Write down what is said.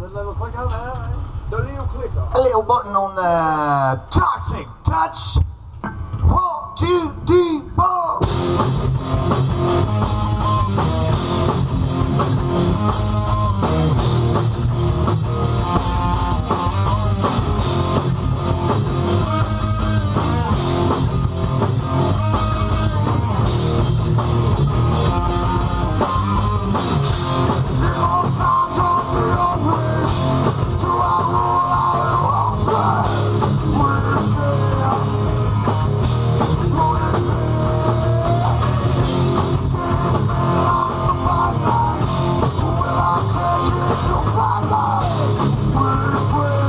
The little click on there. The little. A little button on the uh, toxic touch. One, two, you follow? Where, where?